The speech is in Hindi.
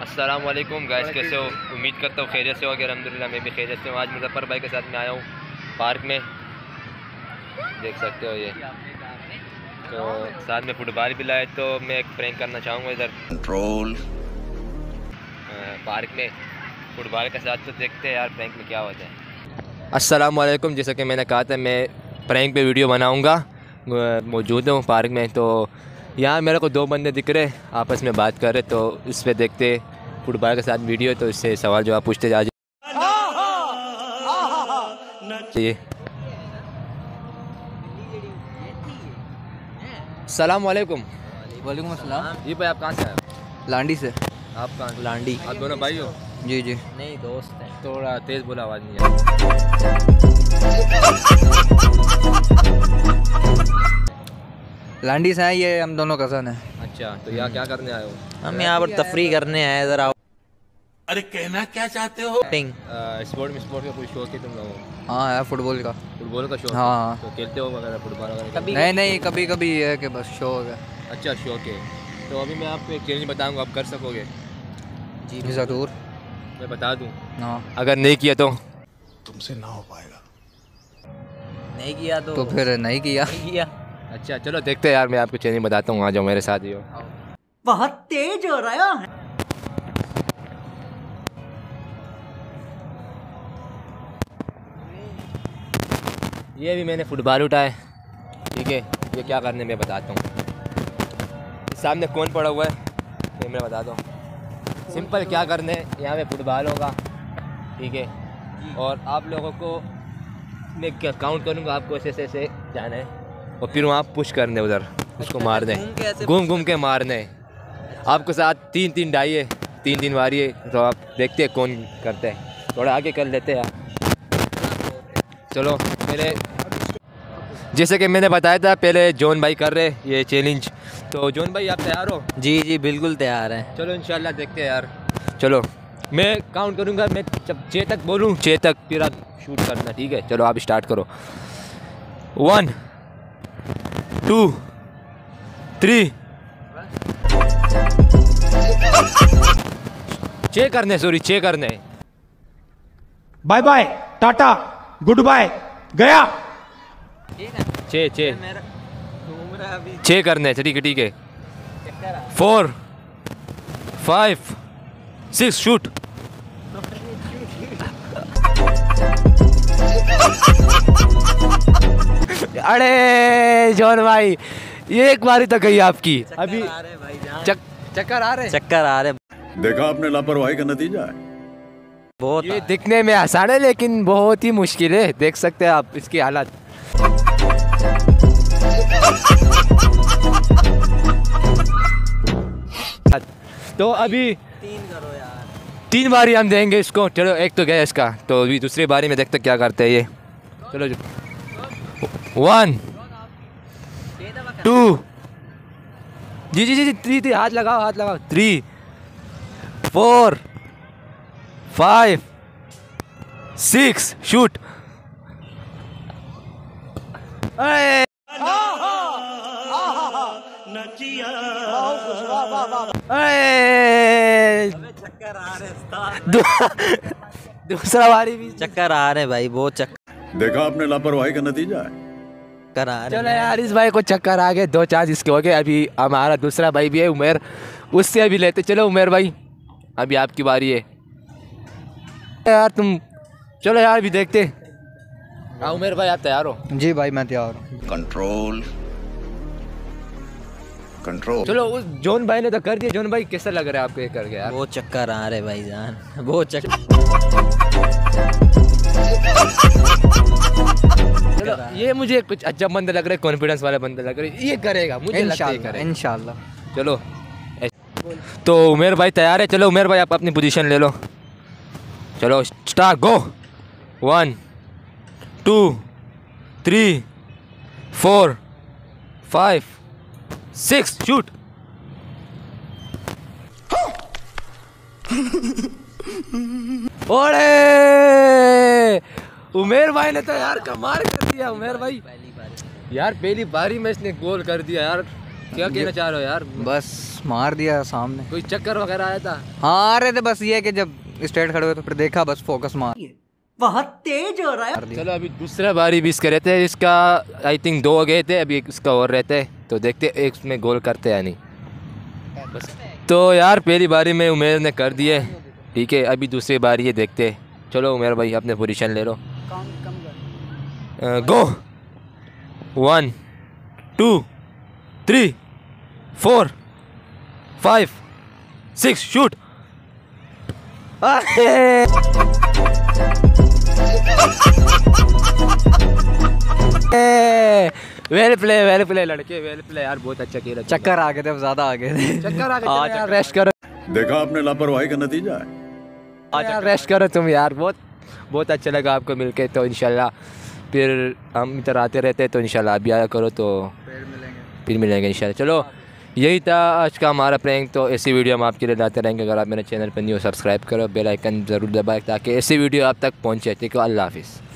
अस्सलाम वालेकुम गैस कैसे हो? उम्मीद करता हूँ खैरियत से हो कि अलहमदिल्ला मैं भी खैरियत से हूँ। आज मुजफ्फर भाई के साथ मैं आया हूँ पार्क में। देख सकते हो ये। तो साथ में फुटबॉल भी लाए तो मैं एक प्रैंक करना चाहूँगा इधर। कंट्रोल पार्क में फुटबॉल के साथ तो देखते हैं यार प्रैंक में क्या होता है। अस्सलाम वालेकुम जैसा कि मैंने कहा था मैं प्रैंक पे वीडियो बनाऊँगा। मौजूद हूँ पार्क में तो यहाँ मेरे को दो बंदे दिख रहे आपस में बात कर रहे तो इस पर देखते फुटबॉल के साथ वीडियो तो इससे सवाल जवाब पूछते जा सलाम वालेकुम वालेकुम अस्सलाम। जी भाई आप कहाँ से आए लांडी से। आप कहाँ लांडी। आप दोनों भाई हो? जी जी। नहीं दोस्त है। थोड़ा तेज़ बोला आवाज़ नहीं लांडी से है ये हम दोनों कज़न हैं। अच्छा तो यहाँ क्या करने आए हो? हम यहाँ पर तफरी करने आए जरा अरे कहना क्या चाहते हो? स्पोर्ट में स्पोर्ट का कोई शौक है तुम लोगों को? हाँ है फुटबॉल का। फुटबॉल का शौक हाँ, हाँ। तो खेलते हो वगैरह फुटबॉल वगैरह? नहीं नहीं कभी कभी है कि बस शौक है अच्छा शौक है तो अभी मैं आपको एक चैलेंज बताऊँगा आप कर सकोगे? जी ज़रूर। मैं बता दूँ? हाँ। अगर नहीं किया तो? तुमसे ना हो पाएगा। नहीं किया तो तो फिर नहीं किया। नहीं किया। अच्छा चलो देखते हैं यार मैं आपको चैलेंज बताता हूँ आ जाओ मेरे साथ ही हो। बहुत तेज हो रहा है। ये भी मैंने फुटबॉल उठाए ठीक है, ये क्या करने मैं बताता हूँ। सामने कौन पड़ा हुआ है, ये मैं बताता हूँ। सिंपल क्या करने, यहाँ पे फुटबॉल होगा। ठीक है, और आप लोगों को मैं काउंट करूँगा, आपको ऐसे ऐसे ऐसे जाना है। और फिर वहाँ पुश करने उधर, उसको मारने। घूम घूम के मारने। आपको साथ तीन तीन है, तीन तीन वारी है तो आप देखते हैं कौन करते हैं। थोड़ा आगे कर लेते हैं चलो पहले जैसे कि मैंने बताया था पहले जॉन भाई कर रहे ये चैलेंज तो जॉन भाई आप तैयार हो? जी जी बिल्कुल तैयार है। चलो इंशाल्लाह देखते हैं यार। चलो मैं काउंट करूँगा मैं जब छः तक बोलूँ छः तक फिर आप शूट करना ठीक है? चलो आप स्टार्ट करो। वन टू थ्री छः करने सॉरी छः करने। Bye bye tata good bye गया। छः छः। छः करने ठीक है ठीक है। फोर फाइव सिक्स शूट अरे जॉन भाई ये एक बारी तो गई आपकी। अभी चक, चक्कर आ रहे चक्कर आ रहे देखा आपने लापरवाही का नतीजा है। बहुत ये दिखने में आसान है लेकिन बहुत ही मुश्किल है। देख सकते हैं आप इसकी हालत। तो अभी तीन करो यार। तीन बारी हम देंगे इसको। चलो एक तो गया इसका। तो अभी दूसरी बारी में देखते क्या करते हैं ये। चलो जो। वन टू जी जी जी जी थ्री थ्री हाथ लगाओ हाथ लगाओ। Three four five six shoot अरे अरे चक्कर आ रहे दूसरा बारी भी। चक्कर आ रहे भाई बहुत चक्कर। देखा आपने लापरवाही का नतीजा है? आ रहे चलो यार इस भाई को चक्कर आ गए दो चांस इसके हो गए। अभी हमारा दूसरा भाई भी है उमेर। उससे अभी लेते चलो उमेर भाई। अभी आपकी बारी है। यार तुम चलो यार अभी देखते। हाँ उमेर भाई आप तैयार हो? जी भाई मैं तैयार हूँ। कंट्रोल कंट्रोल चलो उस जॉन भाई ने तो कर दिया। जोन भाई कैसा लग रहा है आपको? ये करके यार। बहुत चक्कर आ रहे भाई जान। बहुत चक्कर चलो ये मुझे कुछ अच्छा बंदा लग रहा है कॉन्फिडेंस वाला बंदा लग रहा है। ये करेगा मुझे है करेगा। इंशाल्लाह। चलो तो उमेर भाई तैयार है? चलो उमेर भाई आप अपनी पोजीशन ले लो। चलो start go one two three four five six shoot ओड़े! उमेर भाई ने तो यार कमाल कर दिया उमेर भाई। यार पहली बारी में इसने गोल कर दिया यार। क्या कहना चाह रहे हो यार? बस मार दिया सामने। कोई चक्कर वगैरह आया था? हाँ आ रहे थे बस ये कि जब स्ट्रेट खड़े हुए तो फिर देखा बस फोकस मार। बहुत तेज हो रहा है। चलो अभी दूसरा बारी भी इसका रहते हैं इसका आई थिंक दो हो गए थे अभी एक इसका और रहते हैं। तो देखते एक उसमें गोल करते हैं नहीं। बस तो यार पहली बारी में उमेर ने कर दिए ठीक है अभी दूसरी बारी ये देखते चलो उमेर भाई अपने पोजीशन ले लो। Go one two three four five six shoot well play well play लड़के वेल प्ले यार बहुत अच्छा खेला चक्कर आ गए थे ज़्यादा आ गए थे। चक्कर आ गए हाँ, यार। रेस्ट करो। देखा आपने लापरवाही का नतीजा है? यार रेस्ट करो तुम यार बहुत बहुत अच्छा लगा आपको मिलके तो इंशाल्लाह। फिर हम इधर आते रहते हैं तो इंशाल्लाह। आप भी आया करो तो फिर मिलेंगे। इंशाल्लाह। चलो यही था आज का हमारा प्रैंक। तो ऐसी वीडियो हम आपके लिए लाते रहेंगे। अगर आप मेरे चैनल पर न्यू सब्सक्राइब करो बेल आइकन ज़रूर दबाए, ताकि ऐसी वीडियो आप तक पहुँचे ठीक है, अल्लाह हाफिज़।